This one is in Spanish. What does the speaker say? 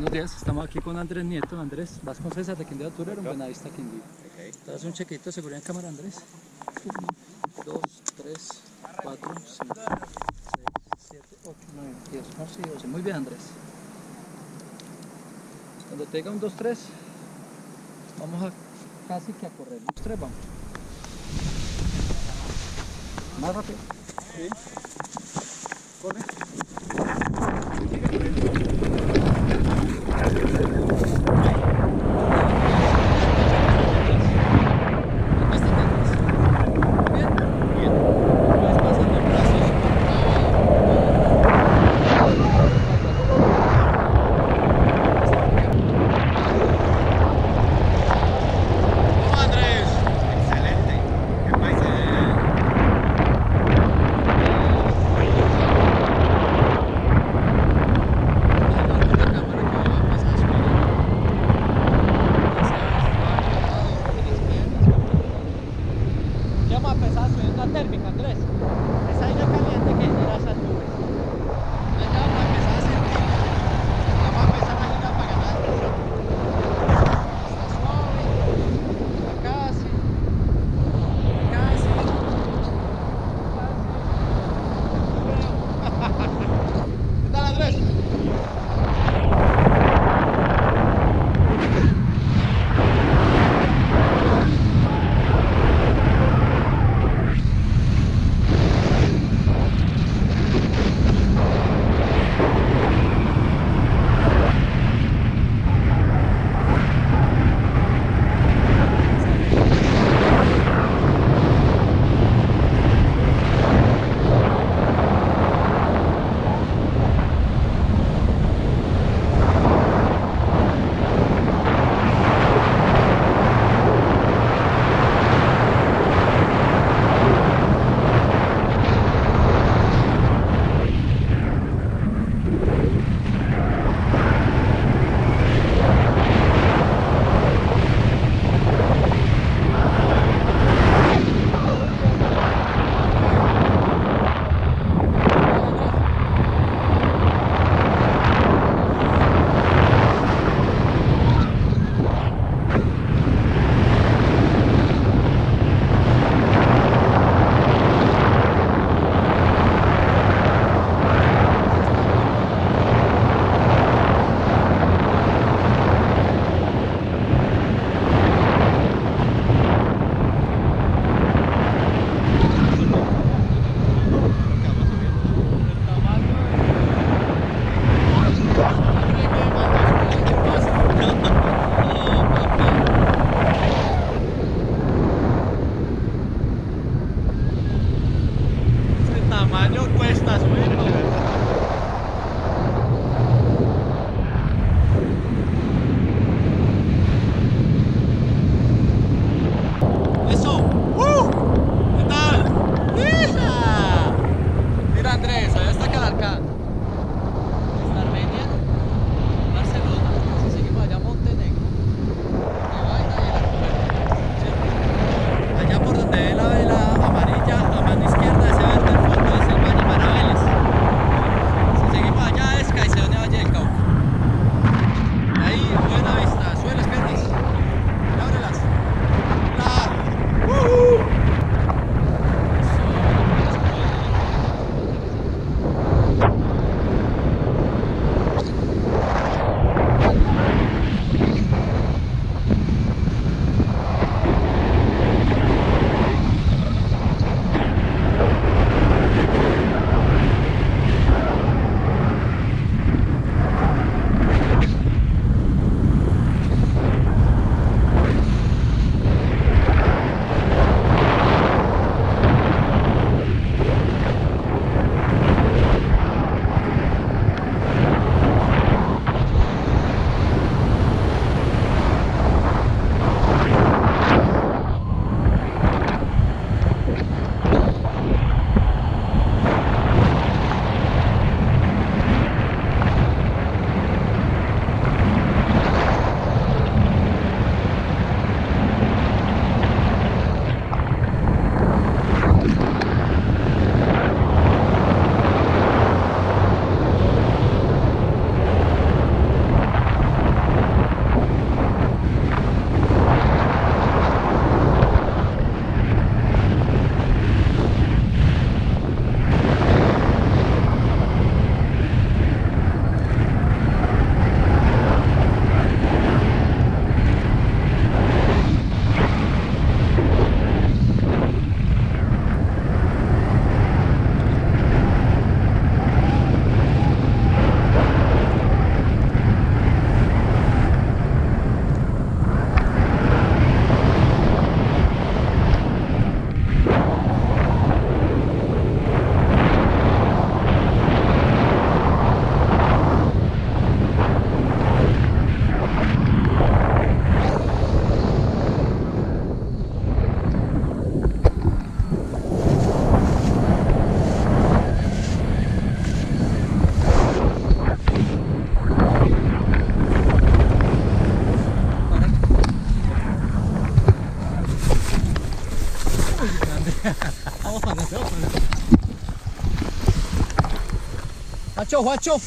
Buenos días, estamos aquí con Andrés Nieto. Andrés, vas con César de Quindío Turero en Buenavista Quindío. Te das un chequito de seguridad en cámara, Andrés. 1, 2, 3, 4, 5, 6, 7, 8, 9, 10, 11 y 12. Muy bien, Andrés. Cuando te diga un 2, 3, vamos a casi que a correr. 2, 3, vamos. Más rápido. Sí. Corre. 我放这不要放这啊叫唤叫。